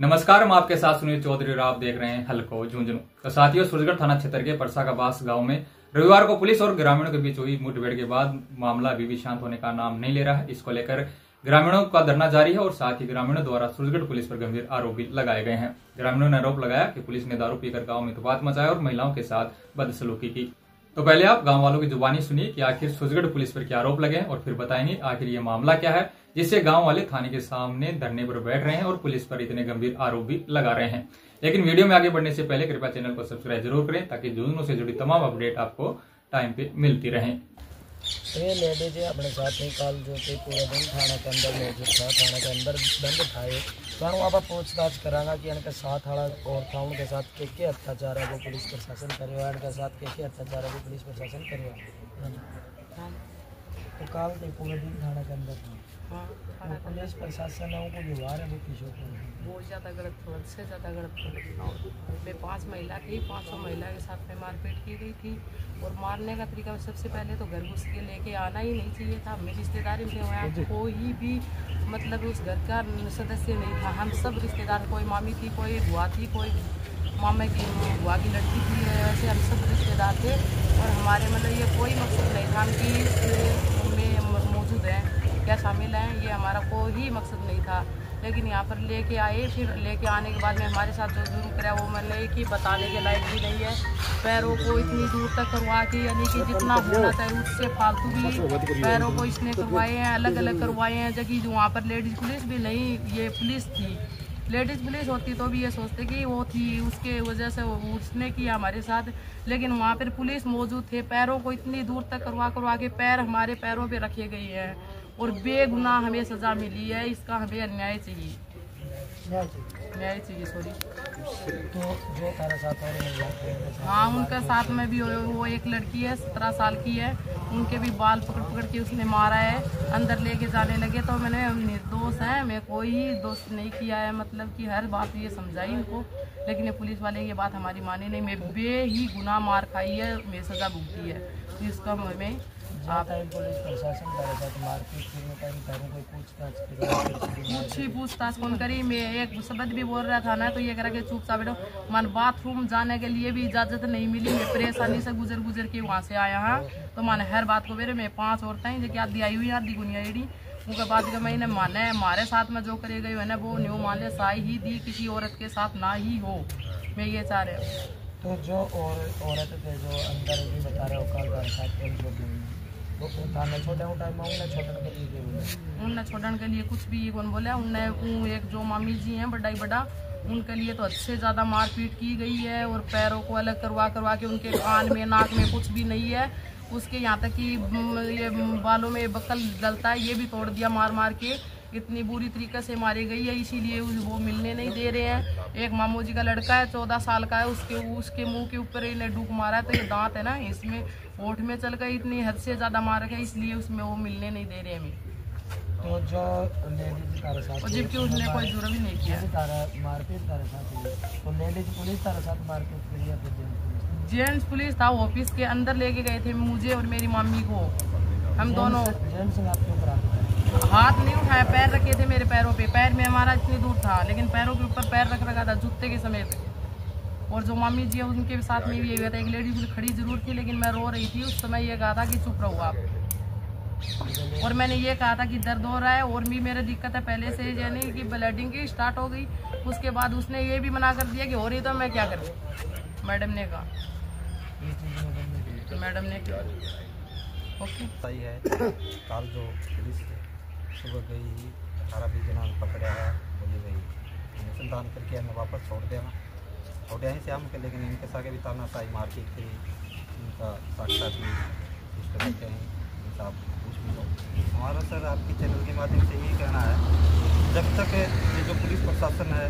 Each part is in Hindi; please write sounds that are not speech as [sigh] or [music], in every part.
नमस्कार, हम आपके साथ सुनील चौधरी और आप देख रहे हैं हल्को झुंझुनू। तो साथियों, सूरजगढ़ थाना क्षेत्र के परसा का बास गाँव में रविवार को पुलिस और ग्रामीणों के बीच हुई मुठभेड़ के बाद मामला अभी भी शांत होने का नाम नहीं ले रहा है। इसको लेकर ग्रामीणों का धरना जारी है और साथ ही ग्रामीणों द्वारा सूरजगढ़ पुलिस पर गंभीर आरोप भी लगाए गए हैं। ग्रामीणों ने आरोप लगाया कि पुलिस ने दारू पीकर गाँव में तुपात मचाया और महिलाओं के साथ बदसलूकी की। तो पहले आप गाँव वालों की जुबानी सुनिए कि आखिर सुजगढ़ पुलिस पर क्या आरोप लगे और फिर बताएँगे, आखिर ये मामला क्या है, जिससे गाँव वाले थाने के सामने धरने पर बैठ रहे हैं और पुलिस पर इतने गंभीर आरोप भी लगा रहे हैं। लेकिन वीडियो में आगे बढ़ने से पहले कृपया चैनल को सब्सक्राइब ज़रूर करें, ताकि जुनूनों से जुड़ी तमाम अपडेट आपको टाइम पे मिलती रहे। ये लेडीज़ अपने साथ ही कल जो थे पूरे दिन थाना के अंदर मौजूद था थाना के अंदर बंद ये तो वहाँ पर पूछताछ करा कि इनके साथ वाला और था उनके साथ के के अत्याचार है वो पुलिस प्रशासन करे इनके साथ के के अत्याचार है वो पुलिस प्रशासन करे हुआ तो कल थे पूरे दिन थाना के अंदर था। वो पुलिस प्रशासन है उनको व्यवहार है वो किशोर को बहुत ज़्यादा गलत हद से ज़्यादा गलत में पाँच महिला थी पाँचों महिला के साथ में मारपीट की गई थी। और मारने का तरीका सबसे पहले तो घर घुस के लेके आना ही नहीं चाहिए था। मेरी रिश्तेदारी में हुआ कोई भी मतलब उस घर का सदस्य नहीं था। हम सब रिश्तेदार कोई मामी थी कोई बुआ थी कोई मामा की बुआ की लड़की थी वैसे हम सब रिश्तेदार थे। और हमारे मतलब ये कोई मकसद नहीं था हम कि हैं शामिल हैं, ये हमारा कोई मकसद नहीं था। लेकिन यहाँ पर लेके आए, फिर लेके आने के बाद में हमारे साथ जो जुर्म करा, वो मतलब कि बताने के लायक भी नहीं है। पैरों को इतनी दूर तक करवा के, यानी कि जितना होना चाहिए उससे फालतू भी पैरों को इसने करवाए हैं अलग अलग करवाए हैं। जबकि वहाँ पर लेडीज़ पुलिस भी नहीं, ये पुलिस थी। लेडीज़ पुलिस होती तो भी ये सोचते कि वो थी, उसके वजह से उसने किया हमारे साथ। लेकिन वहाँ पर पुलिस मौजूद थे, पैरों को इतनी दूर तक करवा करवा के पैर हमारे पैरों पे रखे गए हैं। और बेगुनाह हमें सज़ा मिली है इसका हमें अन्याय चाहिए। न्याय चाहिए सॉरी तो जो साथ हाँ उनके साथ में भी वो एक लड़की है सत्रह साल की है। उनके भी बाल पकड़ पकड़ के उसने मारा है अंदर लेके जाने लगे। तो मैंने निर्दोष है मैं कोई ही दोष नहीं किया है। मतलब कि हर बात ये समझाई उनको लेकिन ये पुलिस वाले ये बात हमारी माने नहीं। मैं बे ही गुनाह मार खाई है मैं सज़ा भुगती है। इसका मैं आप पुलिस प्रशासन तारा साथ मारपीट करने टाइम तारों कोई पूछताछ करी पूछताछ कौन करी? मैं एक शब्द भी बोल रहा था ना तो ये करा के चुप सा बैठो। मन बाथरूम जाने के लिए भी इजाज़त नहीं मिली। मैं परेशानी से गुजर गुजर के वहाँ से आया हाँ। तो मैंने हर बात को मेरे मैं पाँच औरतें जो कि आधी आई हुई आधी गुनिया एड़ी। उनके बाद का मैंने माना है हमारे साथ में जो करे गई है वो न्यू मान ले साई ही दी किसी औरत के साथ ना ही हो। मैं ये चाह रहा हूँ। तो जो और औरत थे जो अंदर भी बता रहे हो कल साथ छोड़ने के लिए कुछ भी कौन बोले? उनने एक जो मामी जी हैं, बड़ा ही बड़ा, उनके लिए तो अच्छे ज़्यादा मारपीट की गई है और पैरों को अलग करवा करवा के उनके कान में, नाक में कुछ भी नहीं है। उसके यहाँ तक कि ये बालों में बकल डलता है, ये भी तोड़ दिया मार मार के। इतनी बुरी तरीके से मारी गई है इसीलिए वो मिलने नहीं दे रहे हैं। एक मामू जी का लड़का है चौदह साल का है उसके उसके मुँह के ऊपर इन्हें डूक मारा है तो ये दांत है ना इसमें ओठ में चल गई इतनी हद से ज़्यादा मार है इसलिए उसमें वो मिलने नहीं दे रहे हमें तो जो लेडीज़ तारे साथ और जबकि उसने कोई जुर्म ही नहीं किया। तारा मारपीट तारे साथ तो लेडीज़ पुलिस तारे साथ मारपीट करी जेंट्स पुलिस? था ऑफ़िस के अंदर लेके गए थे मुझे और मेरी मम्मी को। हम दोनों। जेंट्स आपके ऊपर हाथ नहीं उठाया, पैर रखे थे मेरे पैरों पे। पैर में हमारा इतनी दूर था, लेकिन पैरों के ऊपर पैर रख रखा था, जूते के समेत। और जो मामी जी है, उनके साथ में भी ये हुआ था, एक लेडी खड़ी ज़रूर थी लेकिन मैं रो रही थी, उस समय ये कहा था कि चुप रहो आप। और मैंने ये कहा था कि दर्द हो रहा है, और भी मेरे दिक्कत है, पहले से यानी कि ब्लडिंग की स्टार्ट हो गई, उसके बाद उसने ये भी मना कर दिया कि हो रही तो मैं क्या करूँ? मैडम ने कहा। मैडम ने कहा। ओके। सही है। [coughs] कल जो पुलिस सुबह गई ही, अठारह बीस जना पकड़ा है, बोली गई अनुसंधान करके हमें वापस छोड़ देना। छोड़ यहीं से हम के, लेकिन इनके सागे भी तानाशाही मारपीट थी, इनका साक्षात भी सिस्टम रखते हैं, इनसे आप पूछ भी लो। हमारा सर आपके चैनल के माध्यम से यही कहना है, जब तक ये जो पुलिस प्रशासन है,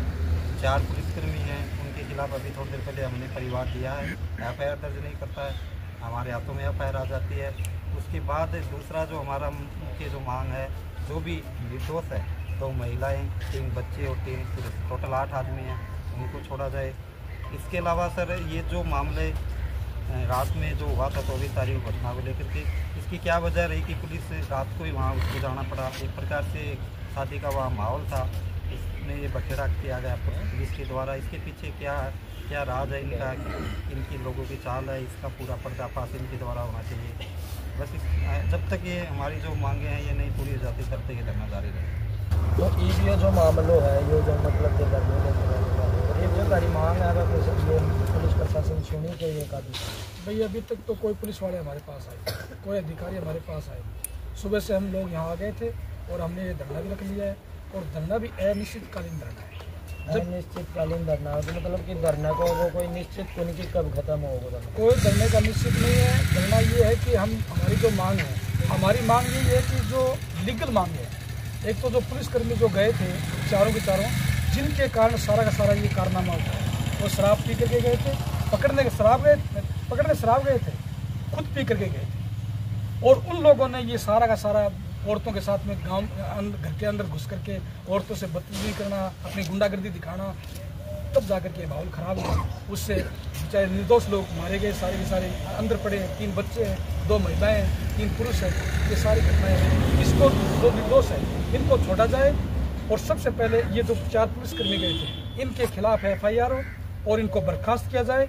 चार पुलिसकर्मी हैं, उनके खिलाफ अभी थोड़ी देर पहले हमने परिवार दिया है, एफआईआर दर्ज नहीं करता है, हमारे हाथों में एफआईआर आ जाती है। उसके बाद दूसरा जो हमारा मुख्य जो मांग है जो भी निर्दोष है तो महिलाएँ, तीन बच्चे और तीन टोटल आठ आदमी हैं, उनको छोड़ा जाए। इसके अलावा सर, ये जो मामले रात में जो हुआ था, चौबीस तारीख घटना को लेकर के, इसकी क्या वजह रही कि पुलिस रात को ही वहाँ उसको जाना पड़ा? एक प्रकार से शादी का वहाँ माहौल था। इसमें ये बखेड़ा किया गया पुलिस के द्वारा। इसके पीछे क्या क्या राज है इनका? इनकी लोगों की चाल है, इसका पूरा पर्दाफाश इनके द्वारा होना चाहिए। बस जब तक ये हमारी जो मांगे हैं, ये नहीं पूरी हो जाती, तब तक ये धरना जारी रहेगा तो ये जो मामलो है, ये जो मतलब में जो हमारी मांग है, अगर ये पुलिस प्रशासन सुनी तो ये काफ़ी भाई, अभी तक तो कोई पुलिस वाले हमारे पास आए, कोई अधिकारी हमारे पास आए सुबह से हम लोग यहाँ आ गए थे और हमने ये धरना भी रख लिया है और धरना भी अनिश्चितकालीन धरना है। अनिश्चितकालीन धरना तो मतलब कि धरना को वो कोई निश्चित कि कब खत्म होगा कोई धरने का निश्चित नहीं है। धरना ये है कि हम, हमारी जो मांग है, हमारी मांग ये है कि जो लीगल मांग है, एक तो जो पुलिसकर्मी जो गए थे, चारों के चारों, जिनके कारण सारा का सारा ये कारनामा होता है, वो शराब पी करके गए थे, पकड़ने के शराब गए, पकड़ने शराब गए थे, खुद पी करके गए थे। और उन लोगों ने ये सारा का सारा औरतों के साथ में गाँव घर के अंदर घुस करके औरतों से बदतमीजी करना अपनी गुंडागर्दी दिखाना तब जाकर के माहौल ख़राब हुआ। उससे चाहे निर्दोष लोग मारे गए सारे के सारे अंदर पड़े हैं। तीन बच्चे हैं दो महिलाएँ हैं तीन पुरुष हैं। ये सारी घटनाएँ हैं। इसको जो निर्दोष है इनको छोड़ा जाए और सबसे पहले ये जो चार पुलिसकर्मी गए थे इनके खिलाफ एफ़ आई आर हो और इनको बर्खास्त किया जाए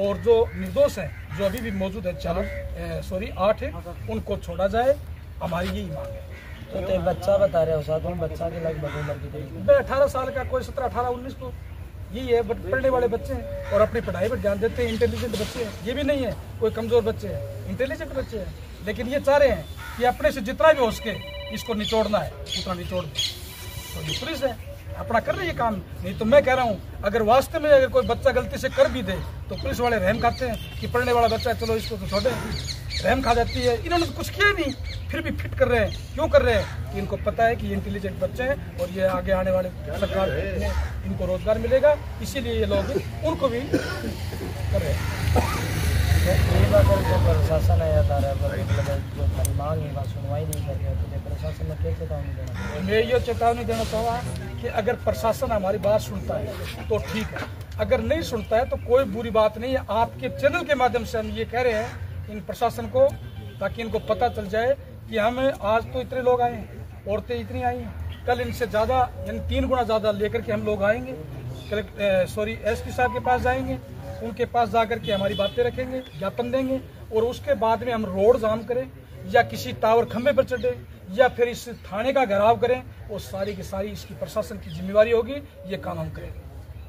और जो निर्दोष हैं जो अभी भी मौजूद है चार सॉरी आठ है उनको छोड़ा जाए। हमारी यही मांग है। तो ते बच्चा बता रहे हो साथ में बच्चा की लगभग उम्र की मैं अठारह साल का कोई सत्रह अठारह उन्नीस को। यही है बट पढ़ने वाले बच्चे हैं और अपनी पढ़ाई पर ध्यान देते हैं इंटेलिजेंट बच्चे हैं। ये भी नहीं है कोई कमज़ोर बच्चे हैं इंटेलिजेंट बच्चे हैं। लेकिन ये चाह रहे हैं कि अपने से जितना भी हो सके इसको निचोड़ना है उतना निचोड़ दे। तो ये पुलिस है अपना कर रही है काम। नहीं तो मैं कह रहा हूँ अगर वास्तव में अगर कोई बच्चा गलती से कर भी दे तो पुलिस वाले रहम खाते हैं कि पढ़ने वाला बच्चा है चलो इसको तो छोड़े रहम खा जाती है इन्होंने तो कुछ किया नहीं। फिर भी फिट कर रहे हैं। क्यों कर रहे हैं? कि इनको पता है कि ये इंटेलिजेंट बच्चे हैं और ये आगे आने वाले सरकार में इनको रोज़गार मिलेगा। इसीलिए ये लोग उनको भी कर रहे हैं। जो प्रशासन है मतलब जो हमारी मांग है सुनवाई नहीं कर रहे तो प्रशासन ने क्या चेतावनी देना मैं ये चेतावनी देना चाहूँगा कि अगर प्रशासन हमारी बात सुनता है तो ठीक है। अगर नहीं सुनता है तो कोई बुरी बात नहीं है। आपके चैनल के माध्यम से हम ये कह रहे हैं इन प्रशासन को ताकि इनको पता चल जाए कि हम आज तो इतने लोग आए हैं औरतें इतनी आई हैं कल इनसे ज़्यादा, यानी तीन गुना ज़्यादा लेकर के हम लोग आएँगे। कलेक्ट सॉरी, एसपी साहब के पास जाएँगे, उनके पास जाकर के हमारी बातें रखेंगे, ज्ञापन देंगे, और उसके बाद में हम रोड जाम करें, या किसी टावर खंभे पर चढ़े, या फिर इस थाने का घेराव करें वो सारी की सारी इसकी प्रशासन की जिम्मेवारी होगी, ये काम हम करेंगे।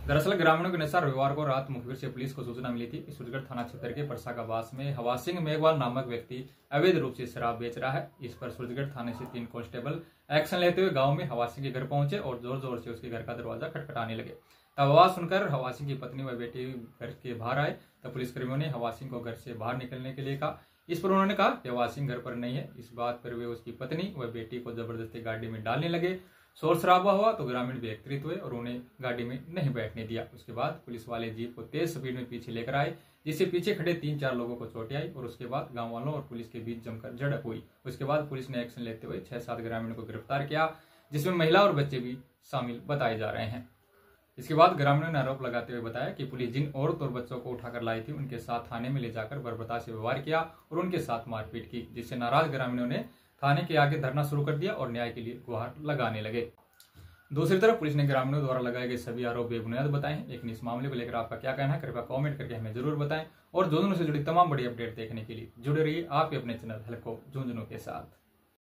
दरअसल ग्रामीणों के अनुसार रविवार को रात मुखबिर से पुलिस को सूचना मिली थी कि सूरजगढ़ थाना क्षेत्र के परसागाबास में हवा सिंह मेघवाल नामक व्यक्ति अवैध रूप से शराब बेच रहा है। इस पर सूरजगढ़ थाने से तीन कांस्टेबल एक्शन लेते हुए गाँव में हवा के घर पहुँचे और ज़ोर ज़ोर से उसके घर का दरवाज़ा खटखटाने लगे। तब आवाज़ सुनकर हवा सिंह की पत्नी व बेटी घर के बाहर आए। तब पुलिसकर्मियों ने हवा सिंह को घर से बाहर निकलने के लिए कहा। इस पर उन्होंने कहा कि हवा सिंह घर पर नहीं है। इस बात पर वे उसकी पत्नी व बेटी को ज़बरदस्ती गाड़ी में डालने लगे। शोर शराबा हुआ तो ग्रामीण भी एकत्रित हुए और उन्हें गाड़ी में नहीं बैठने दिया। उसके बाद पुलिस वाले जीप को तेज स्पीड में पीछे लेकर आए, जिससे पीछे खड़े तीन चार लोगों को चोटें आई और उसके बाद गाँव वालों और पुलिस के बीच जमकर झड़प हुई। उसके बाद पुलिस ने एक्शन लेते हुए छह सात ग्रामीणों को गिरफ़्तार किया, जिसमें महिला और बच्चे भी शामिल बताए जा रहे हैं। इसके बाद ग्रामीणों ने आरोप लगाते हुए बताया कि पुलिस जिन औरत और बच्चों को उठाकर लाई थी, उनके साथ थाने में ले जाकर बर्बरता से व्यवहार किया और उनके साथ मारपीट की, जिससे नाराज़ ग्रामीणों ने थाने के आगे धरना शुरू कर दिया और न्याय के लिए गुहार लगाने लगे। दूसरी तरफ़ पुलिस ने ग्रामीणों द्वारा लगाए गए सभी आरोप बेबुनियाद बताए। लेकिन इस मामले को लेकर आपका क्या कहना है? कृपया कमेंट करके हमें ज़रूर बताएँ। और झुंझुनू से जुड़ी तमाम बड़ी अपडेट देखने के लिए जुड़े रहिए आपके अपने चैनल हल्को झुंझुनू के साथ।